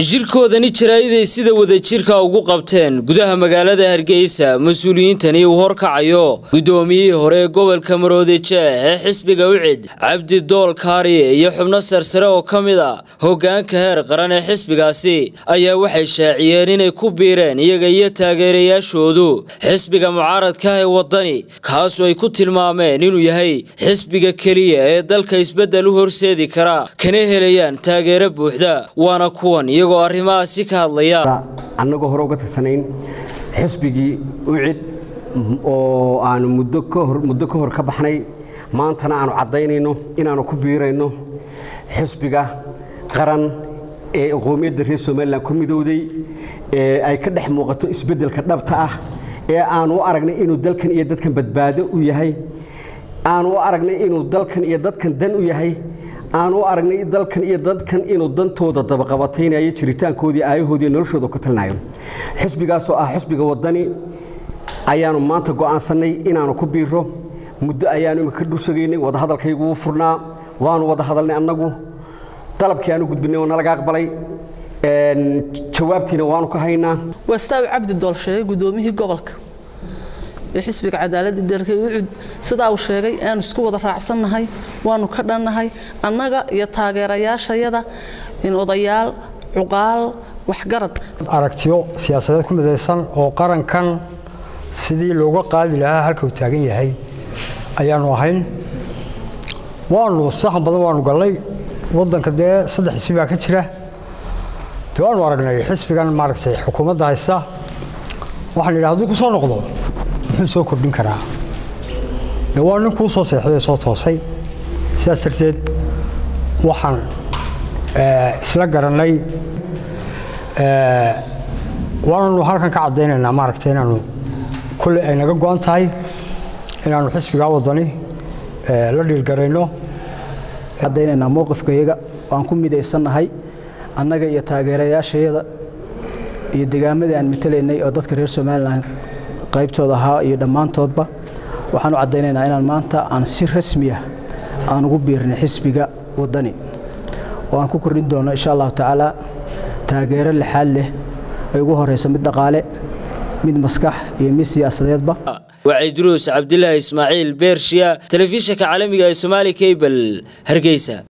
shirkoodani jaraa'iday sida wadajirka ugu qabteen. Gudaha magaalada hargeysa mas'uuliyiintani uu horkacayo guddoomiyihii hore ee gobolka maroodijeex ee xisbiga wicid cabdi dool kaariye iyo xubno sarsare oo ka mid a hoggaanka heer qaran ee xisbigaasi ayaa waxay shaaciyeen inay ku biireen iyaga iyo taageerayaashoodu. Xisbiga mucaaradka ee waddani kaasoo ay ku tilmaameen inuu yahay xisbiga keliya ee dalka isbeddel u horseedi kara kana helayaan taageero buuxda waana kuwan iyagoo arrimahaasi ka hadlaya. Annagoo hore uga tirsanayn xisbigii ucid oo aanu muddo ka hor ka baxnay maantana aanu caddaynayno inaanu ku biirayno. Xisbiga qaran ee qoomiyadda reer somalilan ku midowday ee ay ka dhex muuqato isbeddelka dhabta ah ee aanu u aragnay inuu dalkan iyo dadkan badbaado u yahay. Aanu u aragnay inuu dalkan iyo dadkan dan u yahay aan u aragnay dalkan iyo dadkan inuu dantooda dabaqabataynayo jiritaankoodii aayahoodii noloshooda ku talinayo. Xisbigaasoo ah xisbiga waddani ayaanu maanta go'aansannay inaanu ku biiro muddo ayaanu imika ka dhursagaynay wadahadalkaygu wuu furnaa waanu wada hadalnay annagu. Dalabkii aanu gudbinay oo nalaga aqbalay jawaabtiina waanu ka haynaa. Wastaawi cabdi dool sheegay guddoomiyihii gobolka ee xisbiga cadaaladda dalka ucud sidaa uu sheegay aanu isku wada raacsannahay waanu ka dhannahay annaga iyo taageerayaashayada in odayaal cuqaal waxgarad. Aragtiyo siyaasadeed ku midaysan oo qarankan sidii looga qaadi lahaa halka uu taagan yahay ayaanu ahayn waanu saxan badan waanu gallay waddanka dee saddex xisbi baa ka jira. Dee waanu aragnay xisbigan maaragtay xukuumadda haysta. Waxaan yidhi hadduu ku soo noqdo muxuu soo kordhin karaa. Dee waa nin kuu soo seexday soo toosay. Sidaas darteed waxaan isla garannay waananu halkan ka caddaynaynaa maaragtay inaanu kolley ay naga go'an tahay inaanu xisbigaa waddani la dhiilgarayno. Caddaynaynaa mowqifkayaga waan ku midaysannahay annaga iyo taageerayaashayada iyo degaamadii aan matalaynay oo dadka reer somalilan qaybtooda ahaa iyo dhammaantoodba waxaan u caddaynaynaa inaan maanta aan si rasmi ah aan ugu biirnay xisbiga waddani oo aan ku kordhin doono insha allahu tacaala taageero lixaad leh ay ugu horayso mid dhaqaale mid maskax iyo mid siyaasadeedba. Waciduruus cabdilaahi ismaaciil beershiya telefishinka caalamiga ee somaali kabel hargeysa